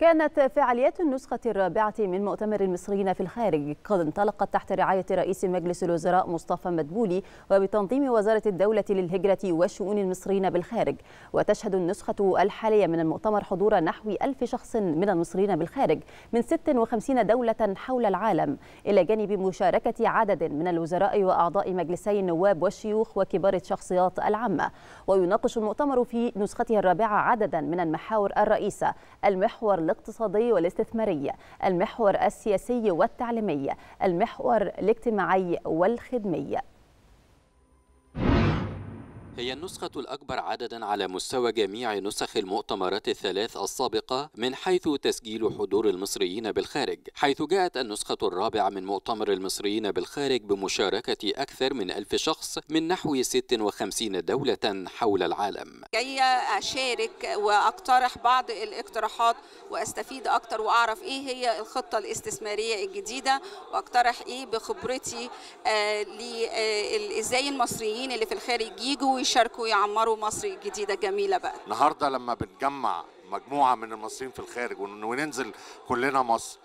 كانت فعاليات النسخة الرابعة من مؤتمر المصريين في الخارج. قد انطلقت تحت رعاية رئيس مجلس الوزراء مصطفى مدبولي وبتنظيم وزارة الدولة للهجرة وشؤون المصريين بالخارج. وتشهد النسخة الحالية من المؤتمر حضور نحو ألف شخص من المصريين بالخارج من 56 دولة حول العالم. إلى جانب مشاركة عدد من الوزراء وأعضاء مجلسي النواب والشيوخ وكبار الشخصيات العامة. ويناقش المؤتمر في نسخته الرابعة عددا من المحاور الرئيسة. المحور الاقتصادي والاستثماري المحور السياسي والتعليمي المحور الاجتماعي والخدمي. هي النسخة الأكبر عددا على مستوى جميع نسخ المؤتمرات الثلاث السابقة من حيث تسجيل حضور المصريين بالخارج حيث جاءت النسخة الرابعة من مؤتمر المصريين بالخارج بمشاركة أكثر من ألف شخص من نحو 56 دولة حول العالم. جاية أشارك وأقترح بعض الاقتراحات وأستفيد أكتر وأعرف إيه هي الخطة الاستثمارية الجديدة وأقترح إيه بخبرتي آه إزاي المصريين اللي في الخارج يجوا يشاركوا يعمروا مصر الجديده جميلة بقى. النهارده لما بنجمع مجموعة من المصريين في الخارج وننزل كلنا مصر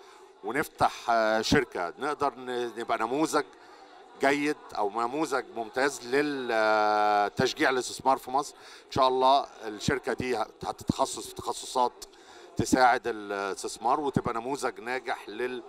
ونفتح شركة نقدر نبقى نموذج جيد أو نموذج ممتاز للتشجيع الاستثمار في مصر. إن شاء الله الشركة دي هتتخصص في تخصصات تساعد الاستثمار وتبقى نموذج ناجح لل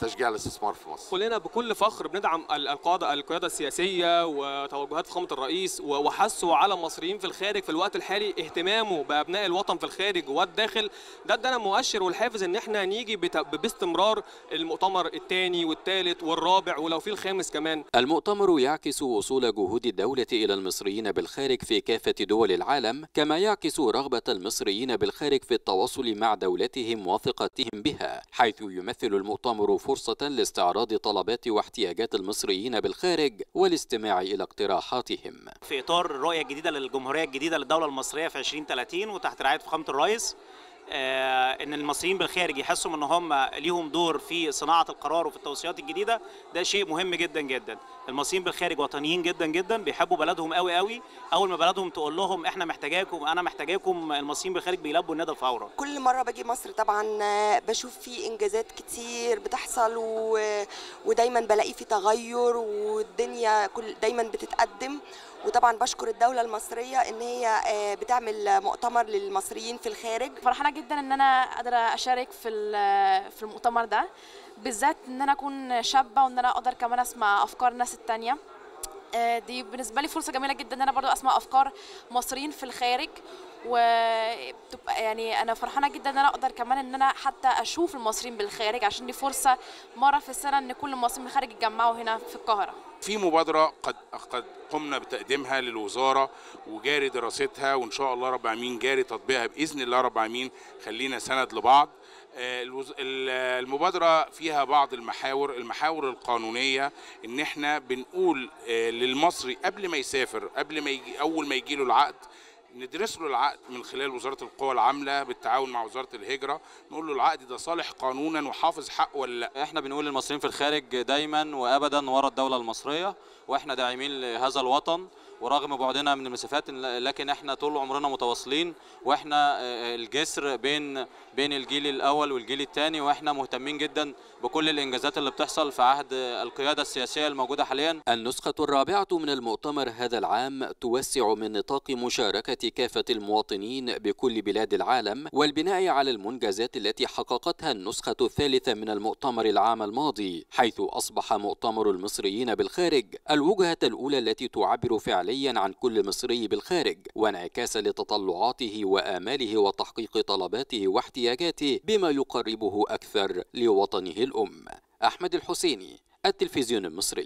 تشجيع الاستثمار في مصر. كلنا بكل فخر بندعم القاده القيادة السياسية وتوجهات فخامة الرئيس وحثه على المصريين في الخارج في الوقت الحالي اهتمامه بأبناء الوطن في الخارج والداخل ده ادانا مؤشر والحافز إن إحنا نيجي باستمرار المؤتمر الثاني والثالث والرابع ولو في الخامس كمان. المؤتمر يعكس وصول جهود الدولة إلى المصريين بالخارج في كافة دول العالم كما يعكس رغبة المصريين بالخارج في التواصل مع دولتهم وثقتهم بها حيث يمثل المؤتمر الأمر فرصة لاستعراض طلبات واحتياجات المصريين بالخارج والاستماع إلى اقتراحاتهم. في إطار الرؤية الجديدة للجمهورية الجديدة للدولة المصرية في 2030 وتحت رعاية فخامة الرئيس إن المصريين بالخارج يحسوا إن هم ليهم دور في صناعة القرار وفي التوصيات الجديدة ده شيء مهم جدا جدا. المصريين بالخارج وطنيين جدا جدا بيحبوا بلدهم قوي قوي أول ما بلدهم تقول لهم إحنا محتاجاكم أنا محتاجاكم المصريين بالخارج بيلبوا الندى فورا. كل مرة باجي مصر طبعا بشوف في إنجازات كتير بتحصل و... ودايما بلاقي في تغير والدنيا كل دايما بتتقدم. وطبعا بشكر الدولة المصرية إن هي بتعمل مؤتمر للمصريين في الخارج. فرحانة جدا إن أنا قادرة أشارك في في المؤتمر ده بالذات إن أنا أكون شابة وإن أنا أقدر كمان أسمع أفكار الناس التانية. دي بالنسبة لي فرصة جميلة جدا إن أنا برضو أسمع أفكار مصريين في الخارج. وتبقى يعني أنا فرحانة جدا إن أنا أقدر كمان إن أنا حتى أشوف المصريين بالخارج عشان دي فرصة مرة في السنة إن كل المصريين بالخارج يتجمعوا هنا في القاهرة. في مبادرة قد قد قمنا بتقديمها للوزارة وجاري دراستها وإن شاء الله رب العالمين جاري تطبيقها بإذن الله رب العالمين خلينا سند لبعض. المبادرة فيها بعض المحاور المحاور القانونية إن إحنا بنقول للمصري قبل ما يسافر قبل ما يجي أول ما يجي له العقد ندرس له العقد من خلال وزارة القوى العاملة بالتعاون مع وزارة الهجرة نقول له العقد ده صالح قانونا وحافظ حقه ولا لأ؟ إحنا بنقول للمصريين في الخارج دايما وابدا ورا الدولة المصرية وإحنا داعمين لهذا الوطن. ورغم بعدنا من المسافات لكن إحنا طول عمرنا متواصلين وإحنا الجسر بين بين الجيل الأول والجيل الثاني وإحنا مهتمين جدا بكل الإنجازات اللي بتحصل في عهد القيادة السياسية الموجودة حاليا. النسخة الرابعة من المؤتمر هذا العام توسع من نطاق مشاركة كافة المواطنين بكل بلاد العالم والبناء على المنجزات التي حققتها النسخة الثالثة من المؤتمر العام الماضي حيث أصبح مؤتمر المصريين بالخارج الوجهة الأولى التي تعبر فعليا عن كل مصري بالخارج وانعكاس لتطلعاته وآماله وتحقيق طلباته واحتياجاته بما يقربه أكثر لوطنه الأم. أحمد الحسيني التلفزيون المصري.